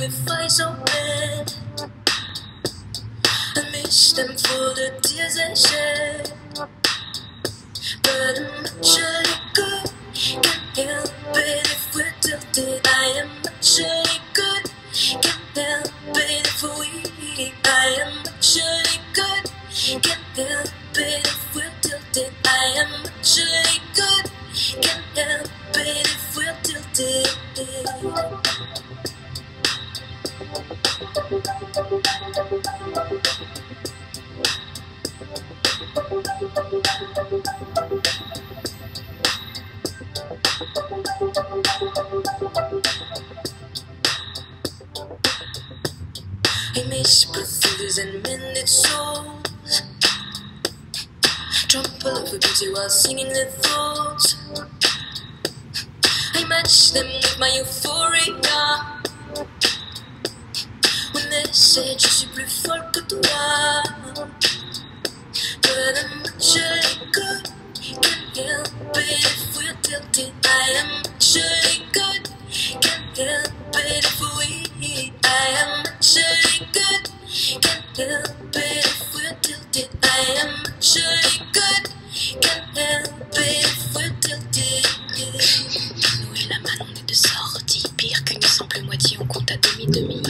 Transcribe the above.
We fight so bad. I miss them for the tears I shed. But I'm not sure good Can't help it if we're tilted. I am not sure good Can't help it if we I am not sure good Can't I miss brothers and mended souls. Trample over beauty while singing their thoughts. I match them with my euphoria. 7, je suis plus folle que toi. But I'm naturally good. Can't help it if we're tilted. I am naturally good. Can't help it if we. I am naturally good. Can't help it if we're tilted. I am naturally good. Can't help it if we're tilted. Nous et la Manon des deux sorties. Pire qu'une simple moitié, on compte à demi-demi.